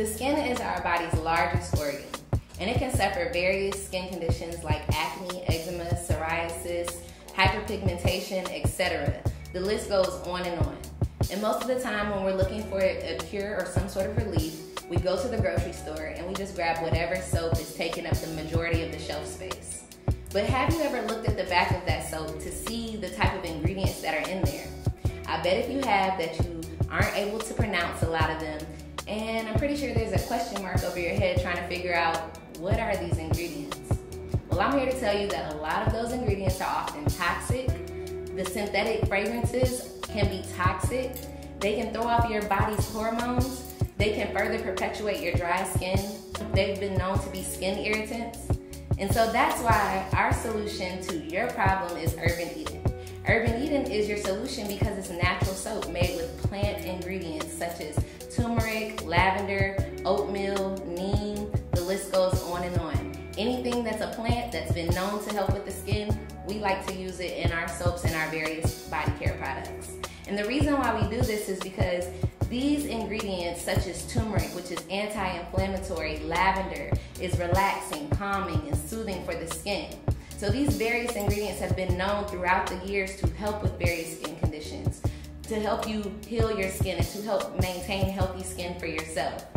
The skin is our body's largest organ, and it can suffer various skin conditions like acne, eczema, psoriasis, hyperpigmentation, etc. The list goes on and on. And most of the time, when we're looking for a cure or some sort of relief, we go to the grocery store and we just grab whatever soap is taking up the majority of the shelf space. But have you ever looked at the back of that soap to see the type of ingredients that are in there? I bet if you have that you aren't able to pronounce a lot of them and I'm pretty sure there's a question mark over your head trying to figure out what are these ingredients. Well, I'm here to tell you that a lot of those ingredients are often toxic. The synthetic fragrances can be toxic. They can throw off your body's hormones. They can further perpetuate your dry skin. They've been known to be skin irritants. And so that's why our solution to your problem is Herb'N Eden. Herb'N Eden is your solution because it's natural soap made with plant ingredients such as lavender, oatmeal, neem, the list goes on and on. Anything that's a plant that's been known to help with the skin, we like to use it in our soaps and our various body care products. And the reason why we do this is because these ingredients, such as turmeric, which is anti-inflammatory, lavender, is relaxing, calming, and soothing for the skin. So these various ingredients have been known throughout the years to help with various help you heal your skin and to help maintain healthy skin for yourself.